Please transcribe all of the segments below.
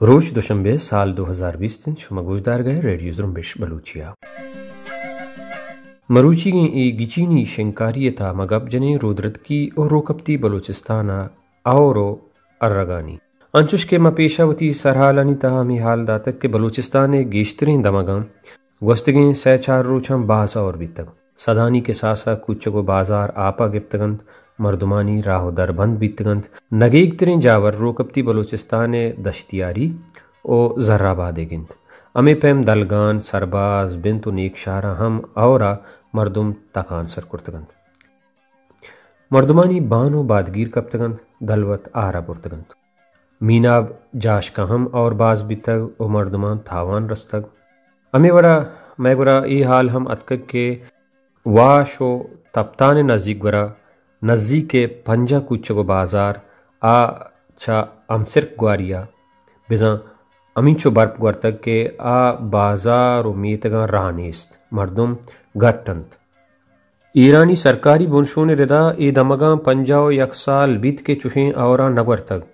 रोज दोशंबे साल 2020 दिन शुमा गोजदार गए रेडियो जुम्बिश बलूचिया। मरूची ई गिचीनी शिंकारियता मगब जने रोदरतकी और रोकप्ती बलूचिस्ताना आओरो अर्रगानी। अंचुश के मपेशावती सरहालानी तहामी हाल दातक के बलूचिस्तान गेश्तरें दमगम गोस्तगें सह चार रोचम बासा और बीतक सदानी के सासा कुचको बाज़ार आपा गिप्तगंत मर्दुमानी, राहो दरबंद बीतगंत नगेग तिरें जावर, रोकप्ती बलूचिस्तान दश्तियारी, ओ जर्राबाद गिंत अमे पेम दलगान, सरबाज, बिंतु नेक शारा, हम औरा, मर्दुम तकान सर कुर्तगंत मर्दुमानी बानो बादगीर कप्तगंत दलवत आरा पुर्तगंत मीनाब जाश कहम और बाज बितग, ओ मर्दुमान थावान रस्तग। अमे वरा, मैं वरा ये हाल हम अतक के, वाशो तप्तान नज़दीक वरा नज़दीक पंजा कुचगो बाज़ार, आ छा अमसिर ग्वारिया बिजा अमीचो बर्प ग्वर्तक के आ बाज़ार व मीतगा रानीस्त मर्दुम गट्टंत ईरानी सरकारी बुनशों ने रिदा ए दमगा पंजाओ यक साल बीत के चुशें और नगर तक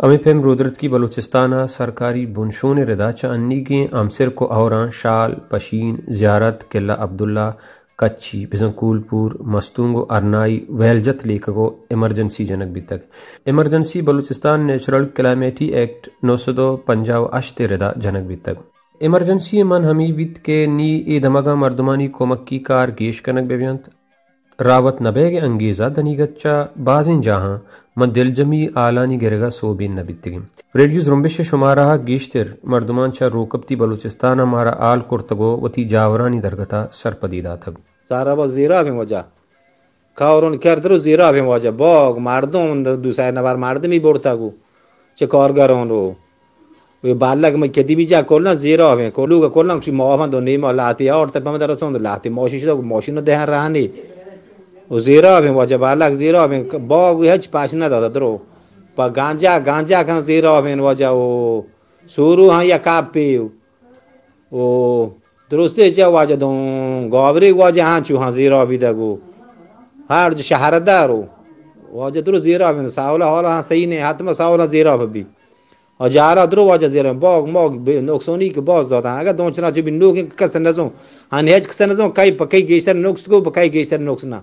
अमी फेम रुद्रत की बलूचिस्ताना सरकारी बुनशों ने रिदा चा अन्नी के अमसिर को और शाल, पशीन, जियारत, किला अब्दुल्ला कच्ची बिजंकूलपुर मस्तुंगो, अरनाई, वेलजत लेखको, इमरजेंसी जनक बीतक। इमरजेंसी बलूचिस्तान नेचुरल क्लाइमेटी एक्ट नौ सौ दो पंजाब अश्ते जनक बीतक। इमरजेंसी मन हमी बीत के नी ए धमगा मर्दमानी कोमक्की कार गेश कनक बेव्यंत। रावत नबेग अंगेजा दनीगच्चा बाजिन जहाँ म दिलजमी आलानी गिरगा सोबिन नबित्तिगिम रेडियो जुम्बिश शुमारा गिश्तिर मर्दमान चा रोकबती बलूचिस्तान हमारा आल कुर्तगो वती जावरानी दरगता सरपदीदा थग। सारा बा जीरा भी वजा कावरून केरदरो जीरा भी वजा बॉग मारदों दूसरा नबार मारदमी बोड़तागु चे कारगरों रो। वे बालक में कदी भी जा कोलना जीरा हमें कोलू का कोलना मोहम्मद नहीं लाती और तब हम दरसों लाती। मोशी मोशी न देहन रहानी जेरहबें वजबालक जेरहबें बग उहे पासना दा दरो तो तो प गांजा गांजा खां जेरहबें वजा ओ सूरू हाँ या कापे ओ दुरुस्ते च वजा दो तो गोबरे वजा हाँ चू हाँ जेरहबी दगो हार जो शहरदारो वजा दुरु जेरहबें सावला होला हाँ, सही ने हाथ में सावला जेरहबी और जारा दुरु वजा जेरहबें बग, मॉग नुकसानी के बॉस दाता अगर दोचना जो बिंदु के कसनजो हाँ नेज कसनजो कई पकई गेस्टर नोक्स को पकई गेस्टर नोक्सना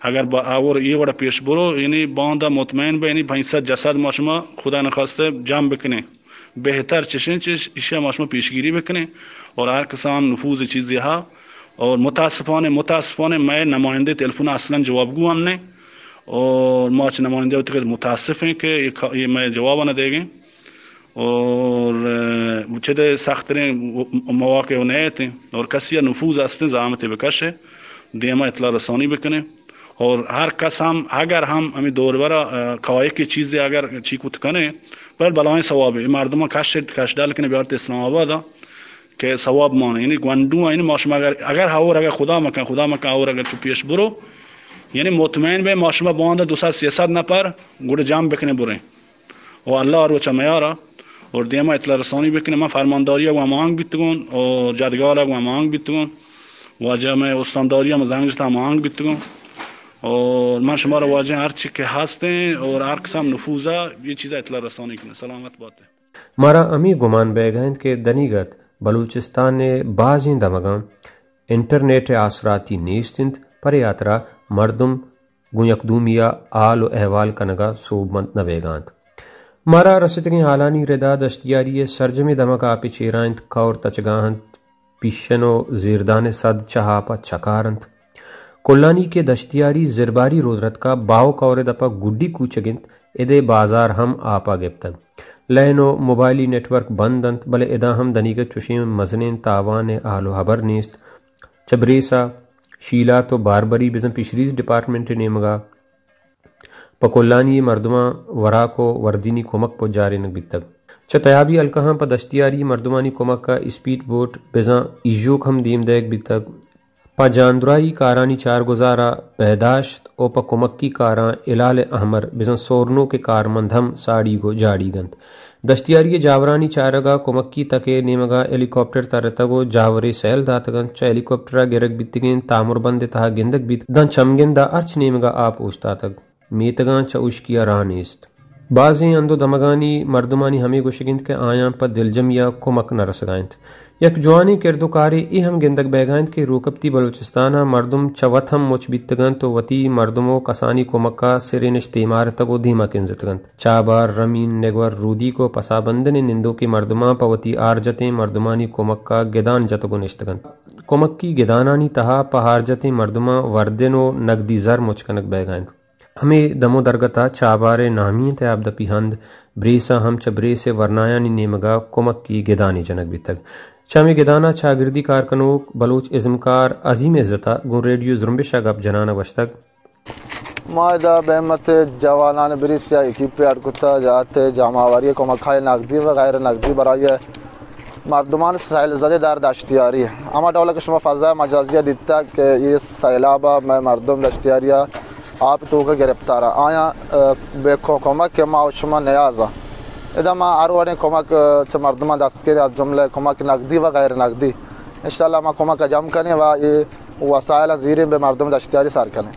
अगर ये बड़ा पेश बरो यानी बांदा मुतमैन बे यानी भैंसा जसद मशमा खुदा न खास्ते जम बिकने बेहतर चशन चश इशा मशमा पेशगिरी बिकने और हर कसाम नफूज चीज़ यहाँ और मुतासफान मुतासफान मैं नुमाइंदे टेलीफोन असलन जवाब गु हमने और माच नुमाइंदे मुतासफ हैं कि मैं जवाब न देंगे और मुझे सख्त मौके नए थे और कसिया नफूज असते जामत बकश है देमा इतला रसानी बिकने और हर कसम, अगर हम हमें दौर बरा की चीज़ें अगर चीकुत करें पर बलाएँ सवाब मर्दमा कश कश डाल के बिहार इस्लामाबाद के सवाब माने। यानी गंडू यानी मौसम अगर अगर हावर अगर खुदा मका खुदा मका और अगर पेश बुरो, यानी मुतमैन बे मौसम बाँध दूसरा सियासत न पर गुड़ जाम बिकने बुरे। और अल्लाह और वो चमयारा और देमा इतला रसौनी बिकने, मैं फरमानदारिया वहाँ मांग बितगुन और जदगाला वहाँ मांग बितगुन वजह में उस्तानदारिया में जंग मांग बितगुन और मैं शुमार वाजह हर चीज़ के हँसते और हर कसाम नफूजा ये चीज़ें इतला रसानी की सलामत बात है मारा अमी गुमान बेगंद के दनीगत बलूचिस्तान ने बाजी दमगा इंटरनेट आसराती नेस्तिंत पर यात्रा मर्दुम गुयकदूमिया आल अहवाल कनगा सूबमंत नवेगांत मारा रसतगी हालानी रेदा दश्तियारी सरजमी दमक आपी चेरांत कौर तचगाहंत पिशनो जीरदान सद चहापा चकारंत कोल्लानी के दश्तियारी जिरबारी रोदरत का बाव कौरे दपा गुड्डी कूचगिंत इदे बाज़ार हम आपा गिप तक। लहनो मोबाइली नेटवर्क बंदंत बले इदा हम दनीग चुशीम मजनेन तावान आलो हबर नीस्त। चबरेसा, शीला तो बारबरी बिजम फिशरीज डिपार्टमेंट नेमगा पकोलानी मर्दमा वरा को वर्दीनी कोमक पो जारे नक बितक च तयाबी अलकहा प दश्तियारी मर्दमानी कोमक का स्पीड बोट बेजा इजोक हम दीम दैक बितक पा जानदुराई कारानी चार गुजारा बहदाश्त ओ प कुमक्की कारा इलाल अहमर बिजन सोरनो के कार मंधम साड़ी गो जाड़ी गंत दश्तियारी जावरानी चारगा कुमक्की तके नेमगा हेलीकॉप्टर तरतगो जावरे सैल दातगन च हेलीकॉप्टरा गिरक बित्तिगेन तामुर बंदे तहा गिंदक बित दन चमगिंदा अर्च नेमगा आप उस्तातक मीतगा च उश्किया रानीस्त बाज़ें अंदो दमगानी मर्दमानी हमें गुशगिंद के आयां पर दिलजम या कुमक न रसगाइंत यक जवानी किरदुकारी हम गिंदक बैगाइंत के रूकबती बलोचिस्ताना मर्दुम चवथम मुच बितगन तो वती मर्दमो कसानी कुमक्का सिरिनिश तीमार तगो धीमा किंजतगन चाबार, रमीन, नेगवर, रूदी को पसाबंदन निंदो की मर्दमा पवती आरजते मर्दमानी कुमक्का गिदान जतगो निश्तगन कुमक्की गिदानानी तहा पहारजते मर्दमा वर्देनो नगदी जर मुचकनक बैगाइंत हमें दमो दरगता चाबारे नामी तयाब पिहंद, ब्रेसा हम च ब्रेसे वर्नायानी नेमगा कुमक की गिदानी जनक बितक। चामे गिदाना चागिर्दी कारकनोक बलोच इजमकार अजीम इज्जता गो रेडियो जुम्बिशा गप जनाना वशतक। मायदा बेमत जवानान ब्रिसिया इकिपे अड़कुता जाते जामावारी को मखाए नकदी वगैरह नकदी बराए मरदमान सैल जदेदार दश्तियारी। अमा डोला के शुमा फ़ज़ा मजाजिया दिता कि ये सैलाबा मैं मरदम दश्तियारिया। आप तो गिरफ़्तार आया बेखो कमक के मा शुमा नयाजा आरवाने कमक च मर्दमा दस के जुमले कमक नकदी वगैरह नकदी इंशाल्लाह मा कमक जम कने व ये वसाइल जीरे बे मर्दम दश्तियारी सार कने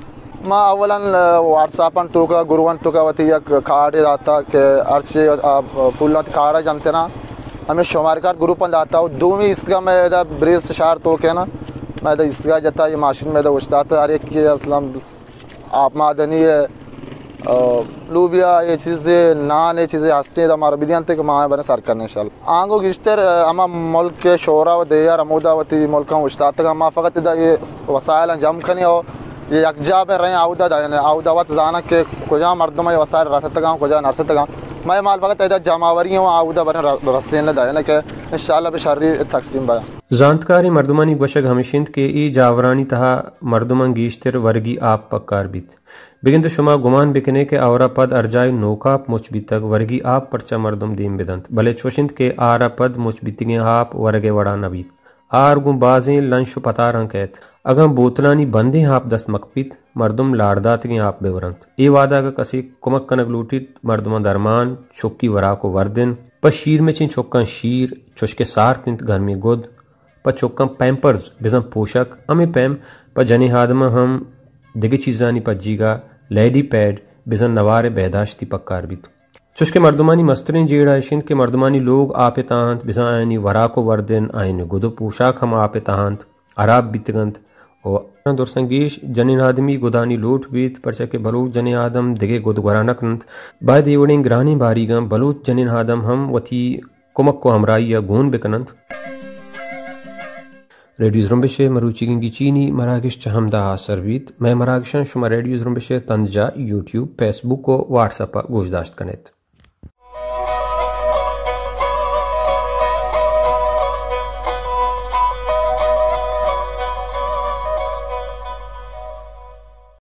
माँ अवलन व्हाट्सएपन तो का गुरुवन तो का वती एक कार्ड दाता के अर्चे पुलत कार्ड जमते ना? हमें शुमार कार्ड ग्रुपन दाता हूँ दूमी इसका मैं ब्रेस शार तो के ना मैं इसका जता, ये माशिन में हर एक के असलम आप मादनी है लूबिया, ये चीज़ें, नान, ये चीज़ें हस्ती हमारा बिदियन तक माँ बने सर करने शाल। आंगो गिश्तर अमा मुल्क के शोरा व देयार अमूदावती मुल्क उस्ताद तक अमा फ़कत इदा ये वसायल जम खनी हो, ये यकजा में रहे आउदा दायने आउदा वत जाना के कुजा मर्दम ये वसाइल रसत गाँव कुजा नरसत गाँव मैं माल फ़कत जमावरी हूँ, आउदा बने रस्सीन दायने के, इंशाल्लाह बेशर्री तकसीम बया। जानकारी मर्दमानी बशग हमिशिंद के ई जावरानी तहा मर्दमन गीश्तर वर्गी आप पक्कार बित। बिगिंद शुमा गुमान बिकने के आवरा पद अर्जाई नोकाप मुचबितक वर्गी आप परचा मर्दम दीम बिदंत। भले चोशिंद के आरा पद मुचबितिगे आप वर्गे वड़ा नबीत। आर गु बाजें लंश पता रंकैत अगम बोतलानी बंदे आप दस मकपित मर्दम लाड़दात के आप बेवरंत। ए वादा का कसी कुमक कनक लूटित। मर्दमा दरमान, चुक्की वरा को वर्दिन। पर शीर में चिन चौक्का शीर। चुशके सार तिंत घर में गुद। पर चौक्का पैम्पर्स बिजम पोशक, अमे पैम पर जने हादमा हम दिगे चीज़ानी पज्जीगा लेडी पैड बिजन नवार बेदाश्ती पक्कार बित चुशके मर्दमानी मस्तरें जेड़ा शिंद के मर्दमानी लोग आपे तांत बिजा आयनी वरा को वर्दन, आयन गुदो पोशाक हम आपे तांत अराब बितगंत। और दुरसंगीश जनिन आदमी गुदानी लोट बीत परचा के बलूच जने आदम दिगे गुद गुरानकंत बाद एवड़ें ग्रानी बारीगम बलूच जनिन आदम हम वती कुमक को हमराई या गून बिकनंत। रेडियो जुम्बिशे मरूचिगिंगी चीनी मरागिश चहमदा सरवीत। मैं मरागिशां शुमा रेडियो जुम्बिशे तंजा यूट्यूब फेसबुक को व्हाट्सएप गुजदाश्त कनेत।